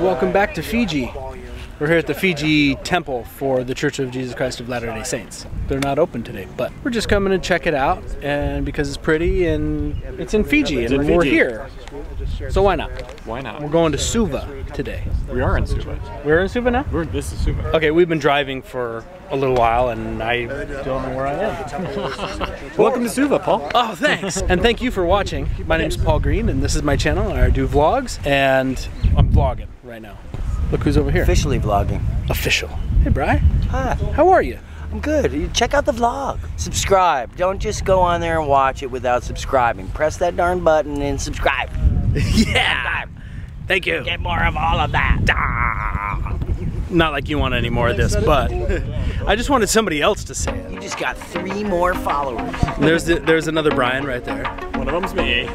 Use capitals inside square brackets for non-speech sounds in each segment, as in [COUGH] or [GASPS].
Welcome back to Fiji. We're here at the Fiji Temple for the Church of Jesus Christ of Latter-day Saints. They're not open today, but we're just coming to check it out and because it's pretty and it's in Fiji and we're here. So why not? Why not? We're going to Suva today. We are in Suva. We're in Suva now? We're, this is Suva. Okay, we've been driving for a little while and I don't know where I am. [LAUGHS] Welcome to Suva, Paul. Oh, thanks. and thank you for watching. My name is Paul Green and this is my channel. I do vlogs and I'm vlogging right now. Look who's over here. officially vlogging. Official. Hey, Bri. Hi, How are you? I'm good. You Check out the vlog. Subscribe. Don't just go on there and watch it without subscribing. Press that darn button and subscribe. [LAUGHS] yeah. Thank you. Get more of all of that. Not like you want any more of this, but [LAUGHS] I just wanted somebody else to say it. You just got three more followers. There's the, there's another Brian right there. One of them's me.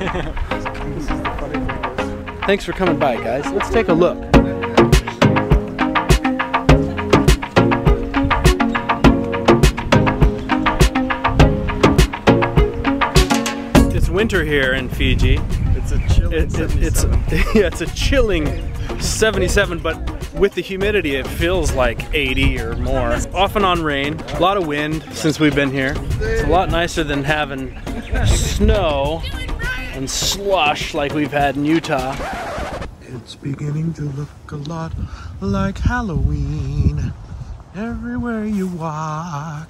Thanks for coming by, guys. Let's take a look. Winter here in Fiji. it's a chill. It, it, it's [LAUGHS] yeah, it's a chilling 77, but with the humidity, it feels like 80 or more. Off and on rain, a lot of wind since we've been here. It's a lot nicer than having snow and slush like we've had in Utah. It's beginning to look a lot like Halloween everywhere you walk.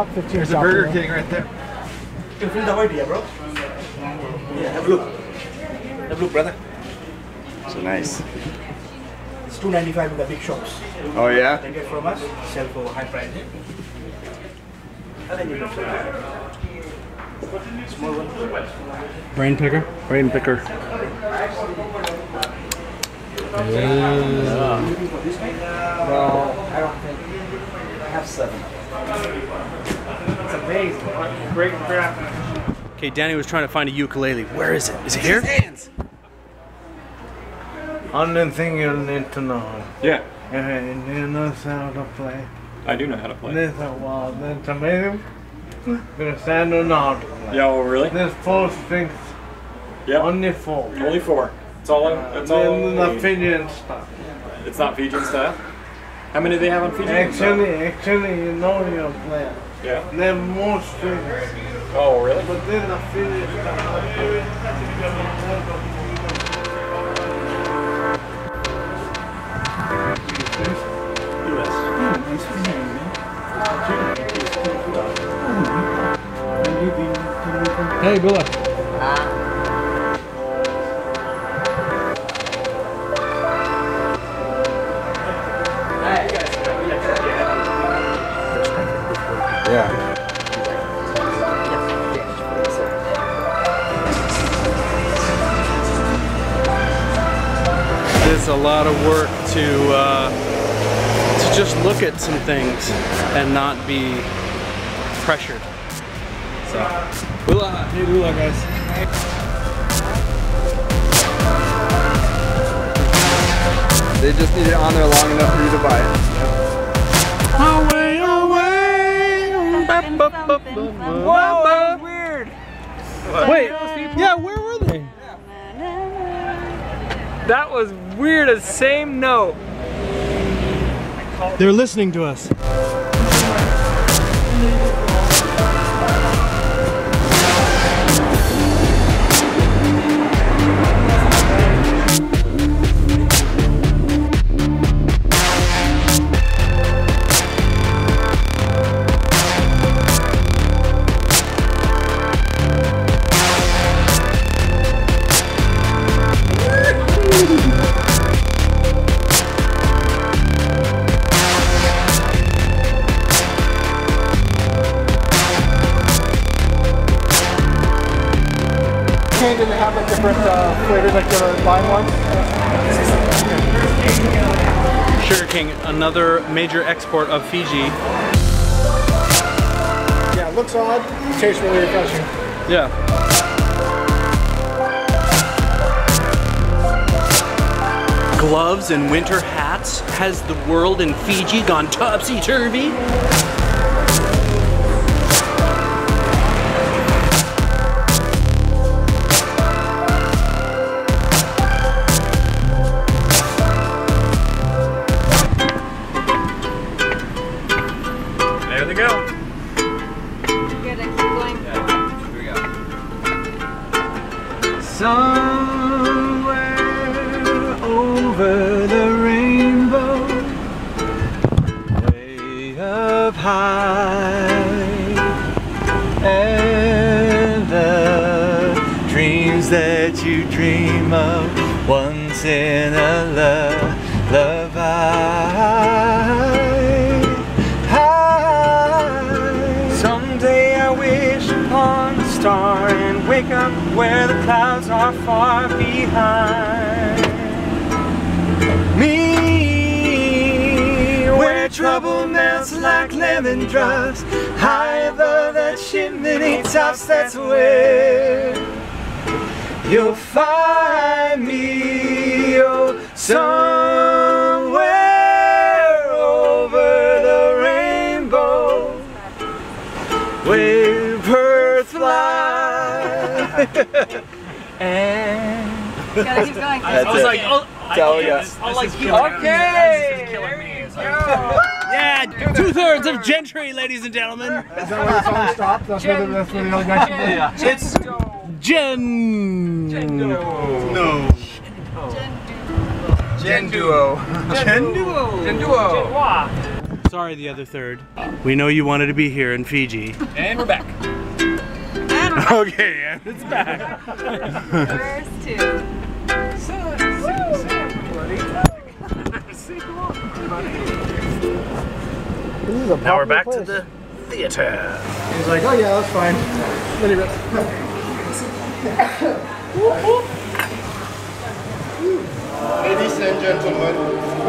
about 15 There's a Burger King right there. Fill the white here, bro. Yeah, have a look. Have a look, brother. So nice. It's 295 in the big shops. Oh yeah? They get from us, sell for high price. Eh? Small one. Brain picker? Brain picker. Well, I don't think. I have seven. Okay, Danny was trying to find a ukulele. Where is it? Is it here? Hands. Only thing you need to know. yeah, And you know how to play. I do know how to play. This is wow, that's amazing. Because I don't know how to play. Yeah, oh really? There's four strings, Yeah. only four. Only four. It's all. Uh, it's all. Then the Fijian stuff. It's not Fijian style. How many do they have on Fijian? style? Actually, actually, you know you're playing. Yeah. There are more strings, Oh really? but then the Fijian stuff. Hey, Bula. A lot of work to uh, to just look at some things and not be pressured. So, Bula. Hey, Bula, guys. They just need it on there long enough for you to buy it. Away, away. Ba. Weird. Wait, yeah, where were they? That was weird as same note. They're listening to us. Have like different uh, flavors like the lime ones? Sugar King, another major export of Fiji. Yeah, it looks odd. Tastes really refreshing. Yeah. Gloves and winter hats? Has the world in Fiji gone topsy-turvy? High, and the dreams that you dream of once in a lu- lullaby. Someday I wish upon a star and wake up where the clouds are far behind me. Where trouble melts like lemon drops high above the chimney tops. That's where you'll find me. Oh, somewhere over the rainbow where birds fly. [LAUGHS] and Gotta keep going. That's I was it. like, oh, That's all we got. I like Okay, killing me. It's like- yeah, [LAUGHS] two thirds of Gentri, ladies and gentlemen. Is that where the song stopped? That's where the, that's where the other guy should be. It's Gen. No. Gen Duo. Gen Duo. Gen Duo. Sorry, the other third. We know you wanted to be here in Fiji. And we're back. [LAUGHS] okay, and it's back. First two. Now we're popular back to the theater. He's like, oh yeah, that's fine. Then he rips. Ladies and gentlemen,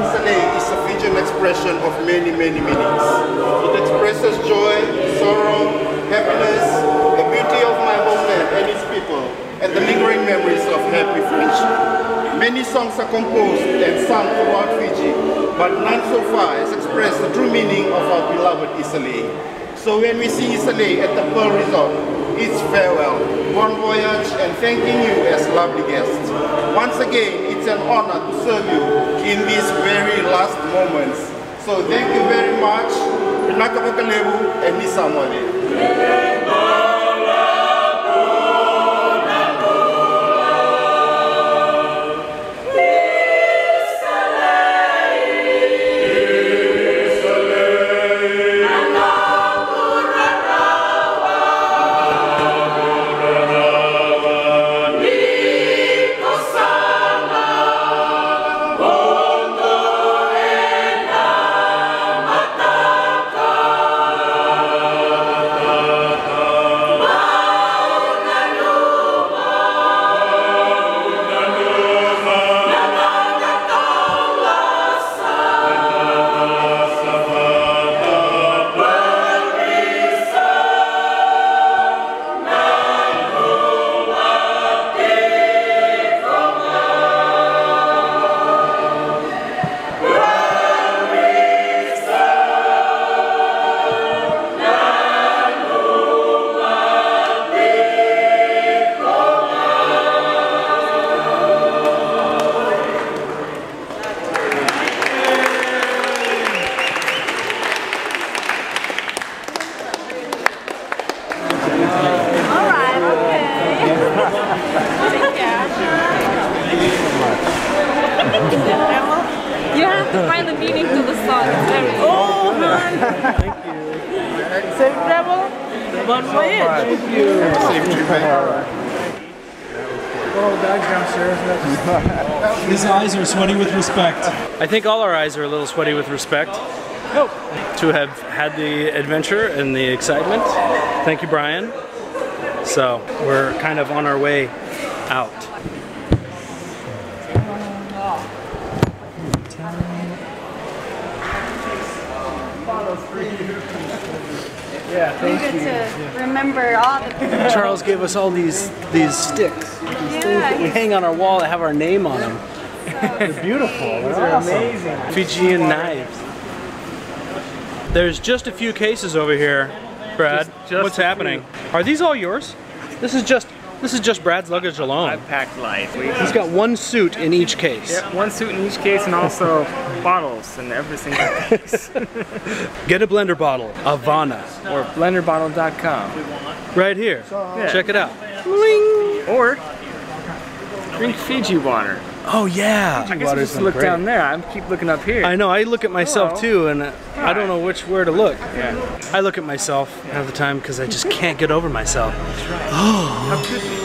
Isa Lei is a Fijian expression of many, many meanings. It expresses joy, sorrow, happiness, the beauty of my homeland and its people, and the lingering memories of happy friendship. Many songs are composed and sung throughout Fiji, but none so far has expressed the true meaning of our beloved Isa Lei. So when we see Isa Lei at the Pearl Resort, it's farewell, bon voyage, and thanking you as lovely guests. Once again, it's an honor to serve you in these very last moments. So thank you very much. Vinaka vakalevu and Nisamwale. You [LAUGHS] find the meaning to the song. It's very Oh, Safe travel. Bon voyage. Oh, bag's downstairs. His eyes are sweaty with respect. I think all our eyes are a little sweaty with respect oh. to have had the adventure and the excitement. Thank you, Brian. So we're kind of on our way out. Yeah, We get to remember all the Charles gave us all these these sticks, these things that we hang on our wall that have our name on them. They're beautiful. They're amazing. Fijian knives. There's just a few cases over here, Brad. Just- just What's a happening? Are these all yours? This is just this is just Brad's luggage alone. I've packed light. He's got one suit in each case. yeah, one suit in each case and also [LAUGHS] bottles in every single case. [LAUGHS] Get a blender bottle, Avana. or blenderbottle.com. right here. Yeah. Check it out. Or drink Fiji water. Oh yeah. I guess we just look down there. I keep looking up here. I know. I look at myself Hello. too, and I don't know which where to look. Yeah. I look at myself half the time because I just can't get over myself. [GASPS] How could